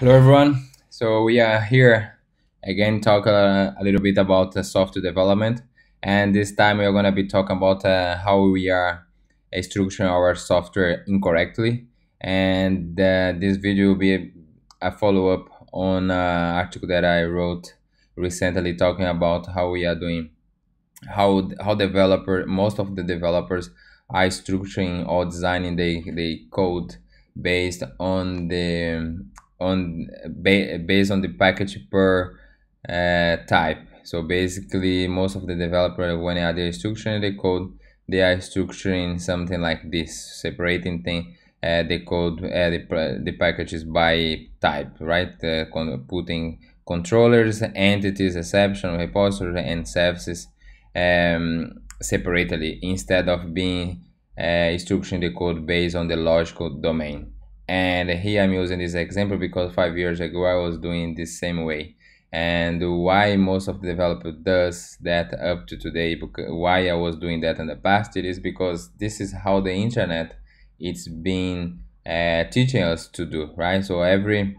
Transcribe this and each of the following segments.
Hello everyone. So we are here again talk uh, a little bit about uh, software development, and this time we are going to be talking about uh, how we are uh, structuring our software incorrectly. And uh, this video will be a, a follow up on an article that I wrote recently talking about how we are doing how how developer most of the developers are structuring or designing the the code based on the on ba- based on the package per uh, type so basically most of the developer when they are structuring the code they are structuring something like this separating thing uh, the code uh, the, the packages by type right uh, putting controllers entities exception repository and services um, separately instead of being uh, structuring the code based on the logical domain. And here I'm using this example because five years ago I was doing the same way. And why most of the developer does that up to today, why I was doing that in the past, it is because this is how the internet it's been uh, teaching us to do, right? So every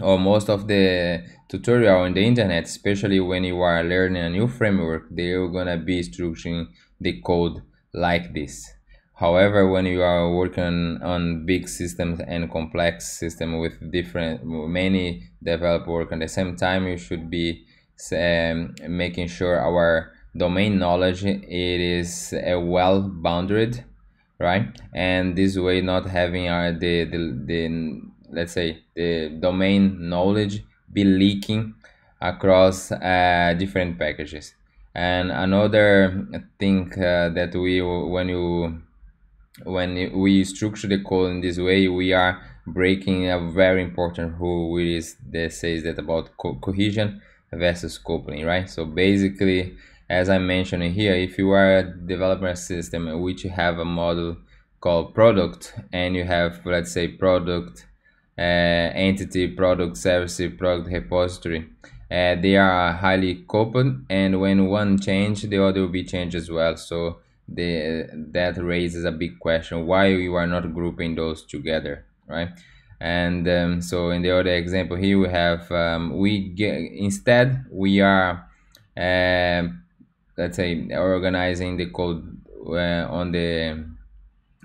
or most of the tutorial on the internet especially when you are learning a new framework they're gonna be structuring the code like this however when you are working on big systems and complex system with different many developer work at the same time you should be um, making sure our domain knowledge it is uh, well bounded right? And this way not having our the, the, the let's say the domain knowledge be leaking across uh, different packages. And another thing uh, that we when you when we structure the code in this way we are breaking a very important rule which is that says that about co cohesion versus coupling right so basically as i mentioned here if you are a system which you have a model called product and you have let's say product uh, entity, product, service, product repository. Uh, they are highly coupled and when one change the other will be changed as well so the that raises a big question why you are not grouping those together right? And um, so in the other example here we have um, we get instead we are uh, let's say organizing the code uh, on the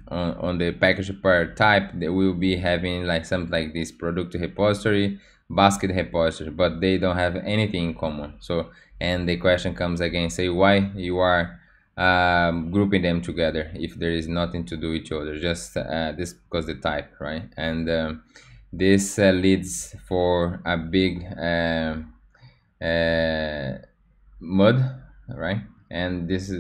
on, on the package per type they will be having like something like this product repository basket repository but they don't have anything in common. So and the question comes again say why you are um, grouping them together if there is nothing to do each other just uh, this because the type right? And um, this uh, leads for a big uh, uh mud right? And this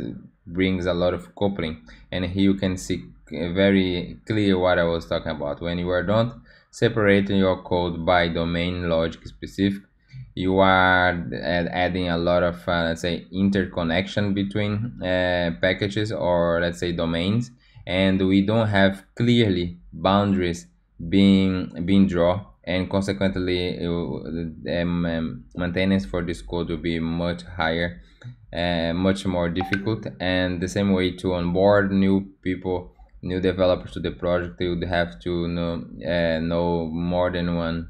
brings a lot of coupling. And here you can see very clear what I was talking about. When you are not separating your code by domain logic specific, you are adding a lot of uh, let's say interconnection between uh, packages or let's say domains, and we don't have clearly boundaries being being drawn. And consequently um, um, maintenance for this code will be much higher uh, much more difficult. And the same way to onboard new people new developers to the project they would have to know uh, know more than one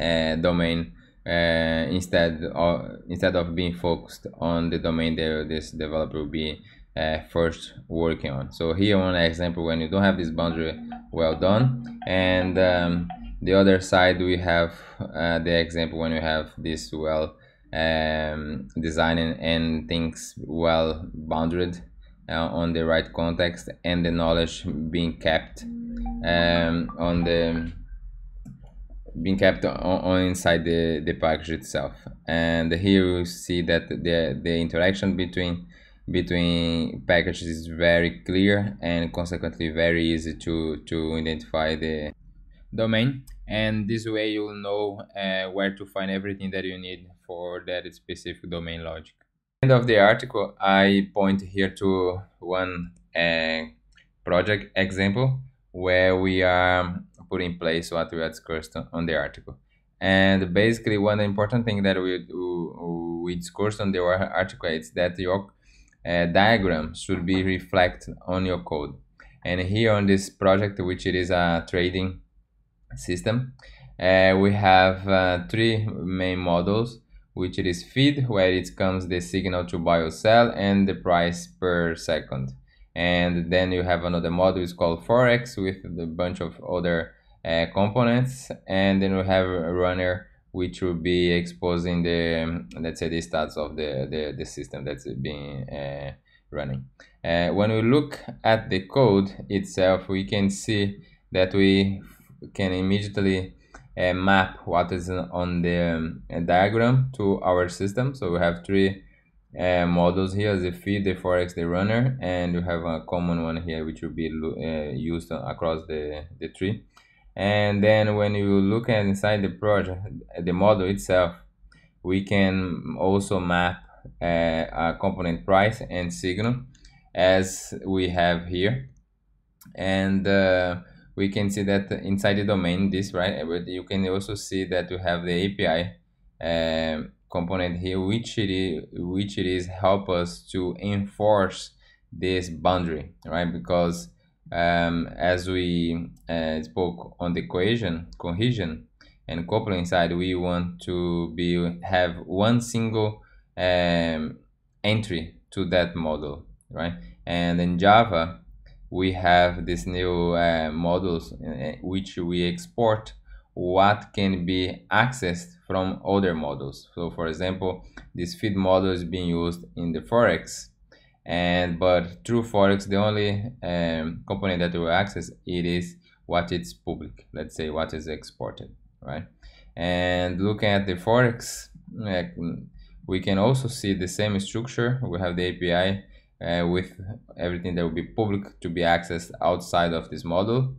uh, domain uh, instead of instead of being focused on the domain that this developer will be uh, first working on. So here one example when you don't have this boundary well done. And um, the other side we have uh, the example when you have this well um, designing and things well bounded uh, on the right context and the knowledge being kept um, on the being kept on, on, inside the, the package itself. And here you see that the, the interaction between between packages is very clear and consequently very easy to to identify the domain. And this way you'll know uh, where to find everything that you need for that specific domain logic. End of the article, I point here to one uh, project example where we are putting in place what we had discussed on the article. And basically, one important thing that we we discussed on the article is that your uh, diagram should be reflected on your code. And here on this project, which it is a trading system, uh, we have uh, three main models which it is feed where it comes the signal to buy or sell and the price per second and then you have another model is called forex with a bunch of other uh, components and then we have a runner which will be exposing the um, let's say the stats of the the, the system that's being uh, running. Uh, when we look at the code itself we can see that we can immediately uh, map what is on the um, diagram to our system. So we have three uh, models here the feed the forex the runner and you have a common one here which will be uh, used across the the tree and then when you look at inside the project the model itself we can also map uh, a component price and signal as we have here. And uh, we can see that inside the domain this right but you can also see that you have the api uh, component here which it is which it is help us to enforce this boundary right? Because um, as we uh, spoke on the cohesion cohesion and coupling side we want to be have one single um, entry to that model right? And in java we have these new uh, models uh, which we export what can be accessed from other models. So for example this feed model is being used in the forex and but through forex the only um, component that will access it is what is public let's say what is exported right? And looking at the forex we can also see the same structure. We have the api uh, with everything that will be public to be accessed outside of this model.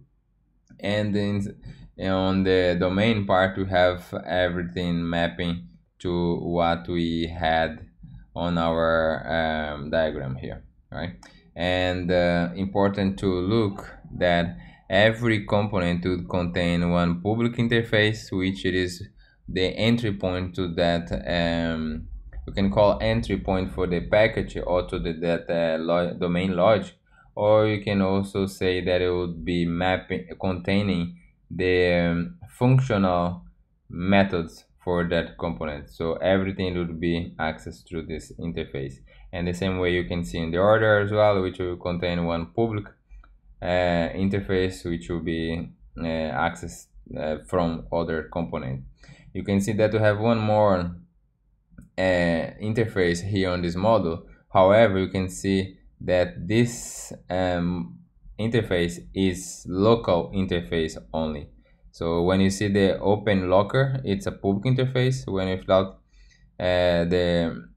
And then on the domain part we have everything mapping to what we had on our um, diagram here right? And uh, important to look that every component would contain one public interface which it is the entry point to that um, we can call entry point for the package or to the that uh, domain logic or you can also say that it would be mapping containing the um, functional methods for that component. So everything would be accessed through this interface. And the same way you can see in the order as well which will contain one public uh, interface which will be uh, accessed uh, from other component. You can see that we have one more uh, interface here on this model. However you can see that this um, interface is local interface only so when you see the open locker it's a public interface. When you without uh, the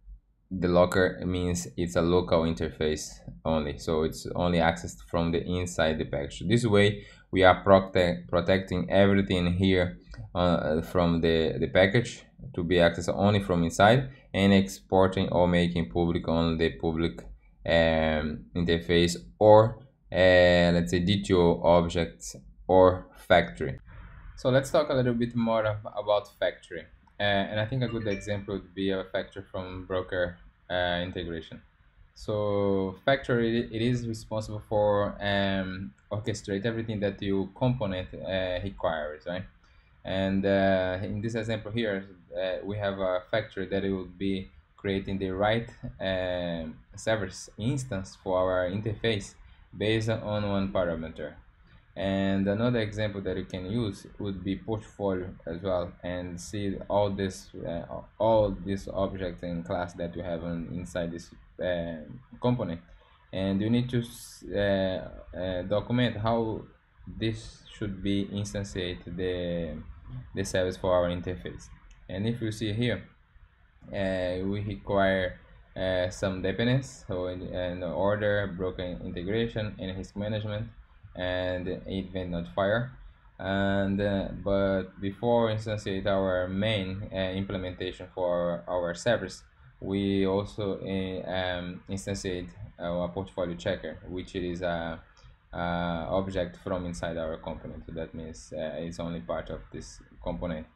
the locker means it's a local interface only. So it's only accessed from the inside the package. This way we are protect, protecting everything here uh, from the the package to be accessed only from inside and exporting or making public only the public um, interface or uh, let's say DTO objects or factory. So let's talk a little bit more about factory. Uh, and I think a good example would be a factory from broker uh, integration. So factory it is responsible for um, orchestrate everything that your component uh, requires, right? And uh, in this example here, uh, we have a factory that it would be creating the right uh, service instance for our interface based on one parameter. And another example that you can use would be portfolio as well and see all this uh, all these objects and class that you have on, inside this uh, component and you need to uh, uh, document how this should be instantiate the the service for our interface. And if you see here uh, we require uh, some dependence so in, in order broken integration and risk management and event notifier and uh, but before instantiate our main uh, implementation for our service we also uh, um, instantiate our portfolio checker which is a, a, object from inside our component. So that means uh, it's only part of this component.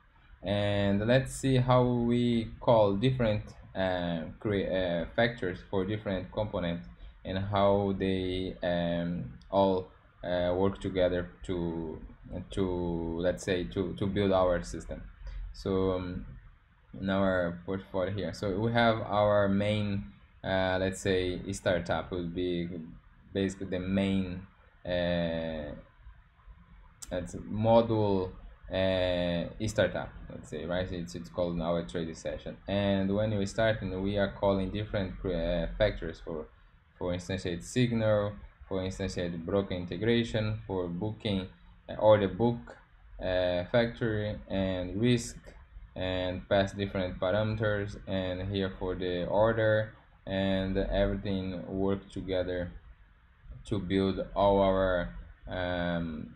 And let's see how we call different uh, uh, factors for different components and how they um, all uh, work together to to let's say to to build our system. So um, in our portfolio here so we have our main uh, let's say startup would be basically the main uh, module uh, startup let's say right? It's, it's called a trading session. And when we start we are calling different uh, factors for for instance it's signal for instance it's broker integration for booking uh, order book uh, factory and risk and pass different parameters and here for the order and everything work together to build all our um,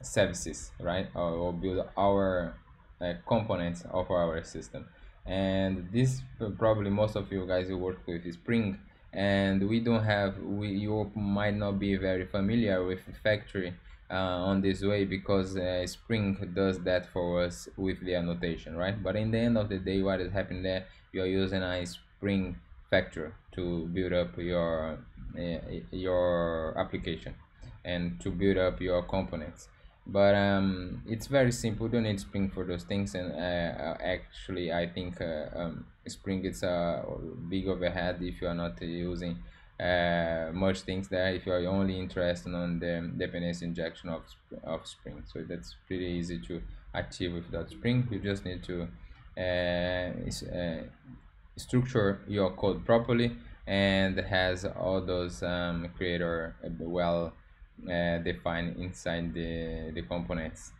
services right? Or, or build our uh, components of our system. And this probably most of you guys who work with spring and we don't have we you might not be very familiar with factory uh, on this way because uh, spring does that for us with the annotation right? But in the end of the day what is happening there you are using a spring factor to build up your uh, your application and to build up your components. But um, it's very simple. Don't need spring for those things and uh, actually i think uh, um, spring it's a big overhead if you are not using uh, much things there. If you are only interested on the dependency injection of, of spring. So that's pretty easy to achieve with that spring. You just need to uh, uh, structure your code properly and has all those um, creator uh, well uh, defined inside the, the components.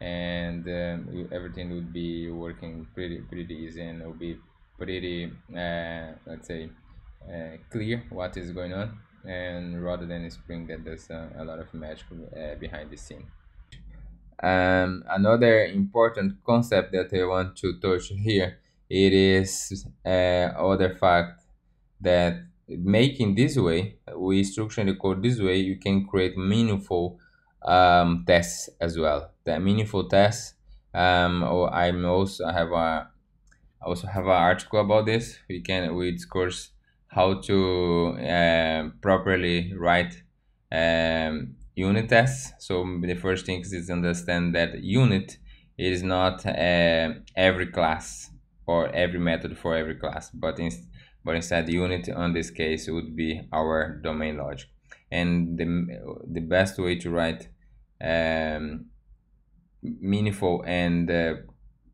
And um, everything would be working pretty pretty easy and it will be pretty uh, let's say uh, clear what is going on and rather than spring that there's uh, a lot of magic uh, behind the scene. Um, another important concept that I want to touch here it is uh, other fact that making this way we structure the code this way you can create meaningful um, tests as well. The meaningful tests um, or I'm also I have a also have an article about this. We can we discuss how to uh, properly write um, unit tests. So the first thing is to understand that unit is not uh, every class or every method for every class but in, but instead unit on this case would be our domain logic. And the, the best way to write um, meaningful and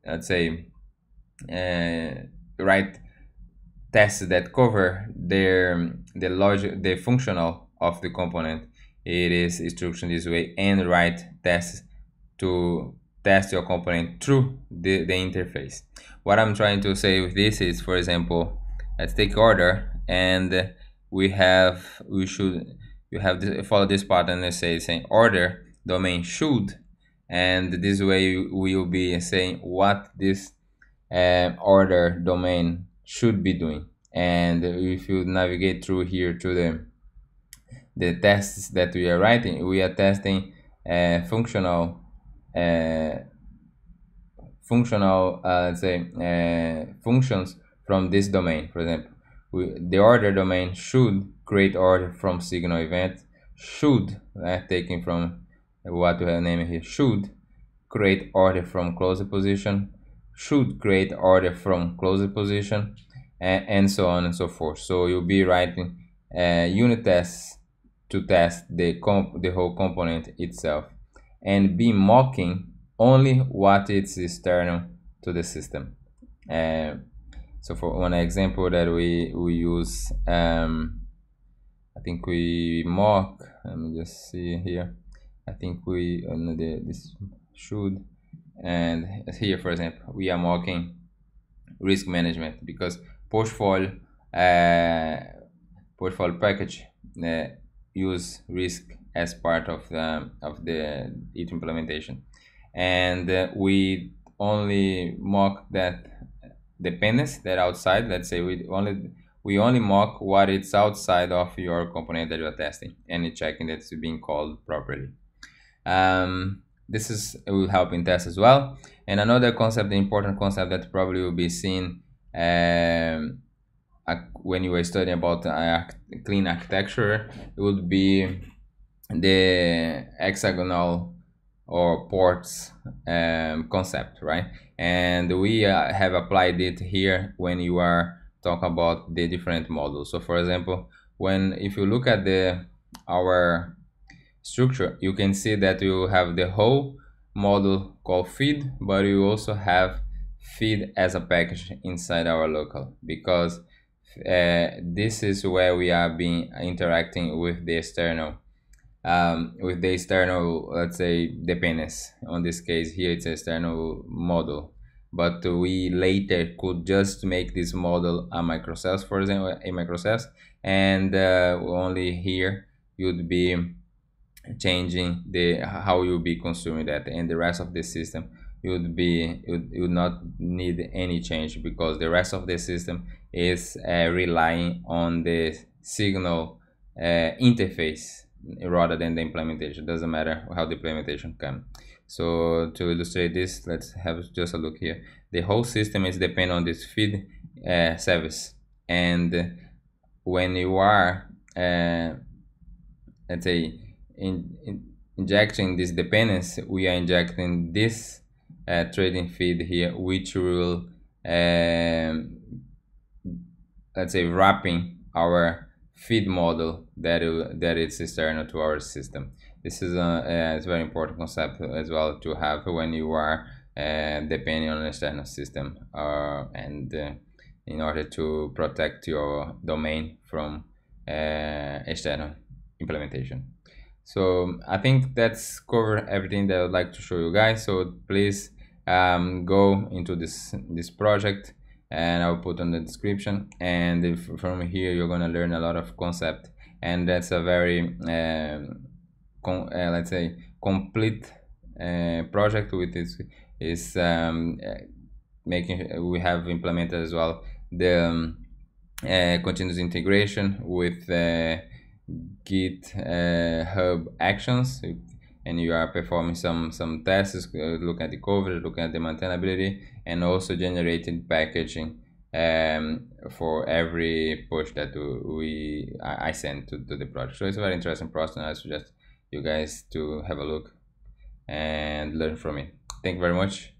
let's say uh, Uh, write tests that cover their the logic the functional of the component. It is instruction this way and write tests to test your component through the, the interface. What i'm trying to say with this is for example let's take order and we have we should you have to follow this pattern let's say saying order domain should. And this way we will be saying what this uh, order domain should be doing and if you navigate through here to the the tests that we are writing we are testing uh, functional uh, functional uh, let's say uh, functions from this domain. For example, we, the order domain should create order from signal event, should, uh, taken from what we have named here, should create order from closed position, should create order from closed position, and, and so on and so forth. So you'll be writing uh, unit tests to test the comp the whole component itself and be mocking only what is external to the system. Uh, so for one example that we we use um i think we mock let me just see here i think we uh, the, this should and here for example we are mocking risk management because portfolio uh, portfolio package uh, use risk as part of the of the it implementation. And uh, we only mock that dependence that outside let's say we only we only mock what it's outside of your component that you're testing and checking that it's being called properly. Um, this is will help in tests as well and another concept the important concept that probably will be seen um, when you are studying about uh, clean architecture it would be the hexagonal or ports um, concept, right? And we uh, have applied it here when you are talking about the different models. So for example, when if you look at the our structure, you can see that you have the whole model called feed, but you also have feed as a package inside our local because uh, this is where we are being interacting with the external um, with the external let's say dependence. On this case here it's external model. But we later could just make this model a microservice for example a microservice and uh, only here you'd be changing the how you'll be consuming that and the rest of the system you would be you would, you would not need any change because the rest of the system is uh, relying on the signal uh, interface rather than the implementation. Doesn't matter how the implementation comes so to illustrate this let's have just a look here. The whole system is dependent on this feed uh, service. And when you are uh, let's say in, in injecting this dependency we are injecting this uh, trading feed here which will um, let's say wrapping our feed model that it, that it's external to our system. This is a, a it's very important concept as well to have when you are uh, depending on an external system uh, and uh, in order to protect your domain from uh, external implementation so i think that's covered everything that i would like to show you guys. So please um, go into this this project and I'll put on the description. And if, from here you're gonna learn a lot of concept. And that's a very um, uh, let's say complete uh, project with this is um, uh, making we have implemented as well the um, uh, continuous integration with git uh, hub actions and you are performing some some tests uh, look at the coverage look at the maintainability and also generating packaging um, for every push that we I send to, to the project. So it's a very interesting process and I suggest you guys to have a look and learn from it. Thank you very much